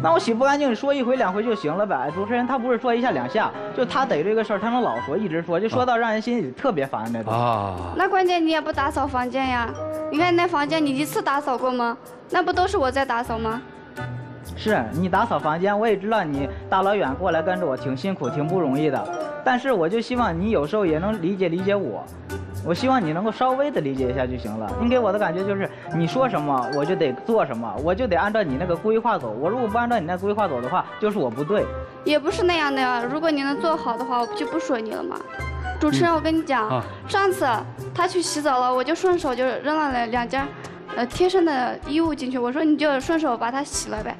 那我洗不干净，你说一回两回就行了呗。主持人他不是说一下两下，就他逮这个事儿，他能老说，一直说，就说到让人心里特别烦那种。啊，那关键你也不打扫房间呀？你看那房间你一次打扫过吗？那不都是我在打扫吗？是你打扫房间，我也知道你大老远过来跟着我挺辛苦，挺不容易的。但是我就希望你有时候也能理解理解我，我希望你能够稍微的理解一下就行了。你给我的感觉就是你说什么我就得做什么，我就得按照你那个规划走。我如果不按照你那规划走的话，就是我不对。也不是那样的呀。如果你能做好的话，我不就不说你了吗？主持人，我跟你讲，啊上次他去洗澡了，我就顺手就扔了两两件，呃贴身的衣物进去，我说你就顺手把它洗了呗。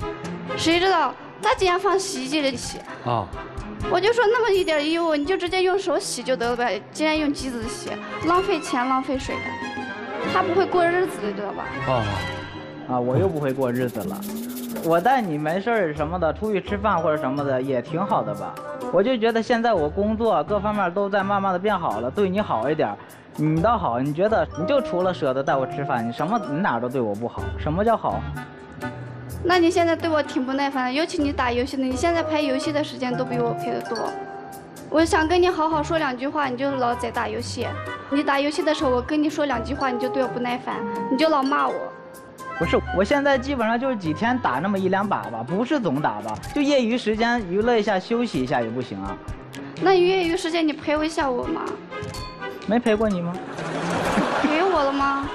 谁知道他竟然放洗衣机里洗，啊，我就说那么一点衣物，你就直接用手洗就得了呗，竟然用机子洗，浪费钱浪费水的。他不会过日子的，知道吧？啊，啊，我又不会过日子了。我带你没事儿什么的出去吃饭或者什么的也挺好的吧。我就觉得现在我工作各方面都在慢慢的变好了，对你好一点，你倒好。你觉得你就除了舍得带我吃饭，你什么你哪都对我不好。什么叫好？那你现在对我挺不耐烦的，尤其你打游戏的，你现在陪游戏的时间都比我陪的多。我想跟你好好说两句话，你就老在打游戏。你打游戏的时候，我跟你说两句话，你就对我不耐烦，你就老骂我。不是，我现在基本上就是几天打那么一两把吧，不是总打吧，就业余时间娱乐一下、休息一下也不行啊。那业余时间你陪我一下我吗？没陪过你吗？陪我了吗？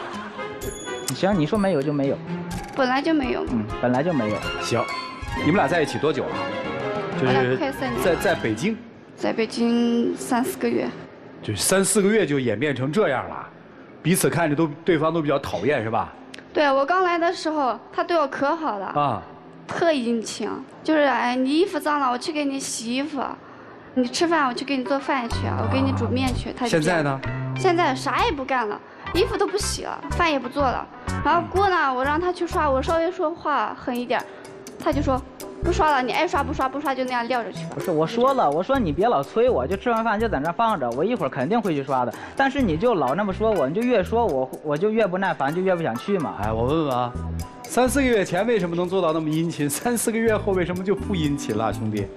行，你说没有就没有，本来就没有。嗯，本来就没有。行，你们俩在一起多久了？就是快三年在在北京，在北京三四个月，就三四个月就演变成这样了，彼此看着都对方都比较讨厌是吧？对我刚来的时候，他对我可好了，啊，特殷勤，就是哎，你衣服脏了，我去给你洗衣服；你吃饭，我去给你做饭去，我给你煮面去。他？现在呢？现在啥也不干了，衣服都不洗了，饭也不做了。然后锅呢，我让他去刷，我稍微说话狠一点，他就说不刷了，你爱刷不刷，不刷就那样撂着去吧不。是，我说了，我说你别老催我，就吃完饭就在那放着，我一会儿肯定会去刷的。但是你就老那么说我，你就越说我，我就越不耐烦，就越不想去嘛。哎，我问问啊，三四个月前为什么能做到那么殷勤？三四个月后为什么就不殷勤了，兄弟？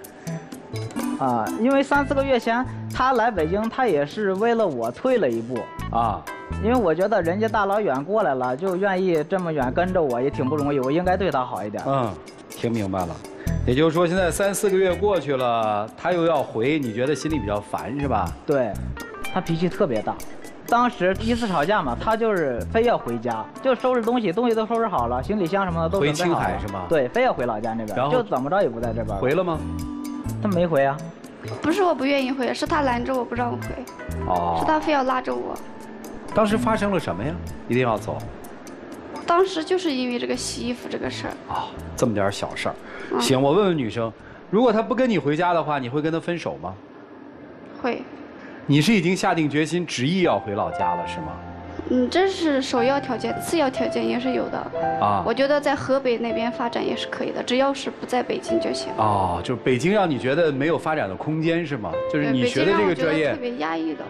啊，因为三四个月前他来北京，他也是为了我退了一步，啊，因为我觉得人家大老远过来了，就愿意这么远跟着我，也挺不容易，我应该对他好一点。嗯，听明白了。也就是说，现在三四个月过去了，他又要回，你觉得心里比较烦是吧？对，他脾气特别大。当时第一次吵架嘛，他就是非要回家，就收拾东西，东西都收拾好了，行李箱什么的都回准备好了青海是吗对，非要回老家那边，就怎么着也不在这边。回了吗？他没回啊。不是我不愿意回，是他拦着我不让我回，哦是他非要拉着我。当时发生了什么呀？一定要走当时就是因为这个洗衣服这个事儿，啊、这么点小事儿。嗯行，我问问女生，如果她不跟你回家的话，你会跟她分手吗？会。你是已经下定决心执意要回老家了是吗？嗯，这是首要条件，次要条件也是有的。啊我觉得在河北那边发展也是可以的，只要是不在北京就行。哦，就是北京让你觉得没有发展的空间是吗？就是你学的这个专业特别压抑的，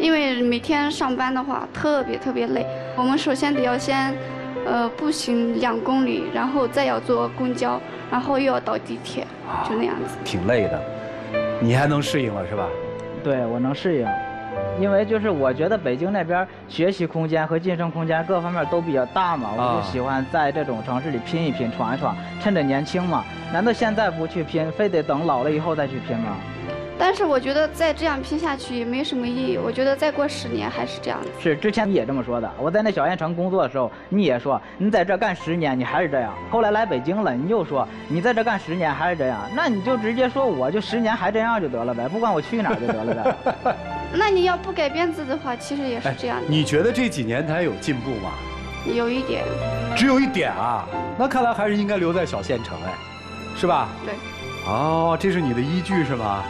因为每天上班的话特别特别累。我们首先得要先，呃，步行两公里，然后再要坐公交，然后又要倒地铁，啊就那样子。挺累的，你还能适应了是吧？对我能适应，因为就是我觉得北京那边学习空间和晋升空间各方面都比较大嘛，我啊就喜欢在这种城市里拼一拼、闯一闯，趁着年轻嘛。难道现在不去拼，非得等老了以后再去拼吗？但是我觉得再这样拼下去也没什么意义。我觉得再过十年还是这样子。是之前你也这么说的。我在那小县城工作的时候，你也说你在这干十年，你还是这样。后来来北京了，你又说你在这干十年还是这样，那你就直接说我就十年还这样就得了呗，不管我去哪儿就得了呗。那你要不改变字的话，其实也是这样的，哎你觉得这几年他有进步吗？有一点。只有一点啊，那看来还是应该留在小县城哎，是吧？对。哦，这是你的依据是吗？